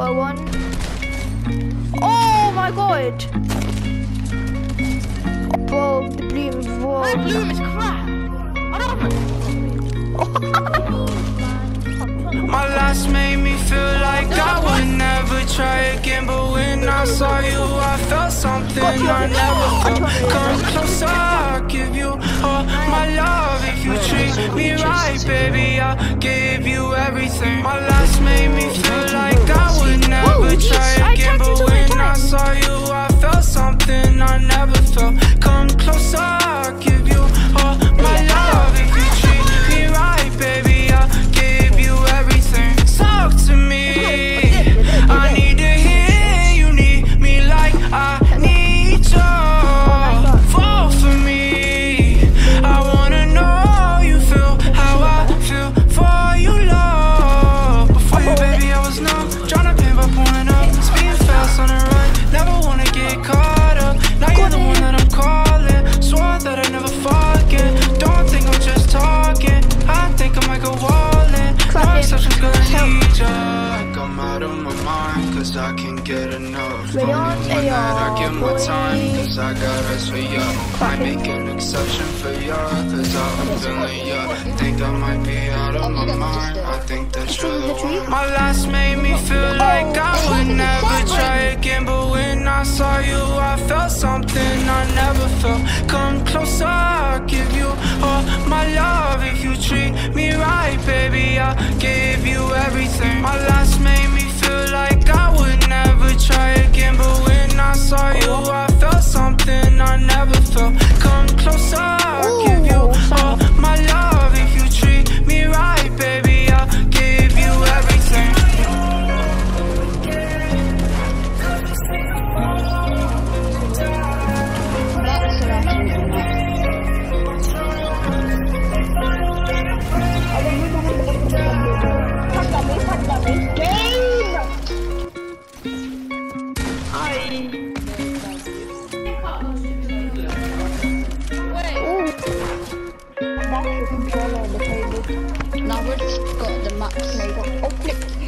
Got one. Oh my god! Bro, the bloom, whoa. My bloom is crap. I don't My last made me feel like I would never try again But when I saw you, I felt something I never felt Come closer, I'll give you all my love If you treat me right, baby, I'll give you everything My last made me feel like never try Cause I can't get enough Only on, one that I give my time boy. Cause I got us for ya. I make an exception for ya Cause I'm feeling ya. Think I might be out of my mind. I think that you're the one My last made me feel like I would never try again But when I saw you I felt something I never felt. Come closer, I'll give you We've got the max.